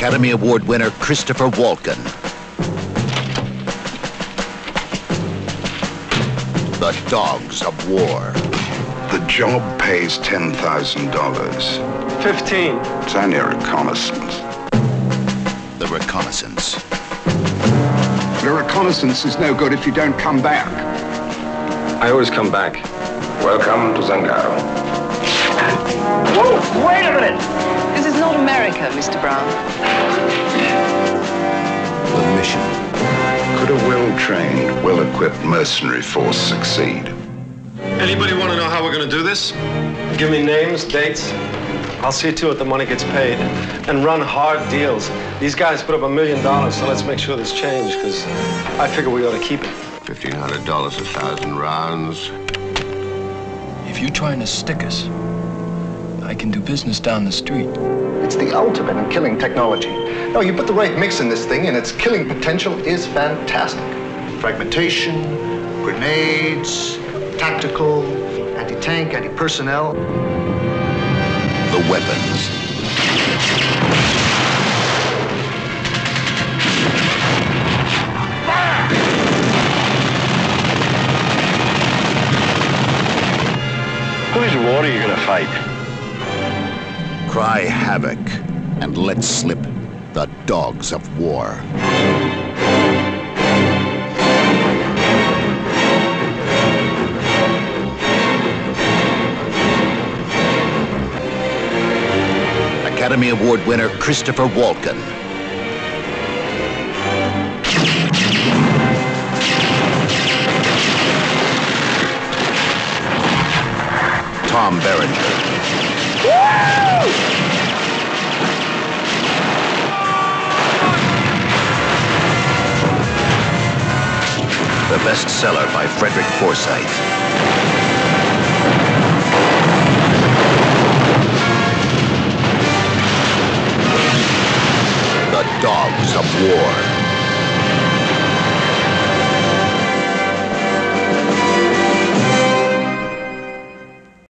Academy Award winner Christopher Walken. The Dogs of War. The job pays $10,000. 15. It's only a reconnaissance. The Reconnaissance. The reconnaissance is no good if you don't come back. I always come back. Welcome to Zangaro. Whoa, wait a minute! This is not America, Mr. Brown. The Mission. Could a well-trained, well-equipped mercenary force succeed? Anybody want to know how we're going to do this? Give me names, dates. I'll see to it the money gets paid. And run hard deals. These guys put up a million dollars, so let's make sure there's change, because I figure we ought to keep it. $1,500 a thousand rounds. If you're trying to stick us, I can do business down the street. It's the ultimate in killing technology. No, you put the right mix in this thing, and its killing potential is fantastic. Fragmentation, grenades, tactical, anti-tank, anti-personnel. The Weapons. Whose war are you gonna fight? Cry havoc and let slip the Dogs of War. Academy Award winner Christopher Walken. Tom Berenger. Bestseller by Frederick Forsyth. The Dogs of War.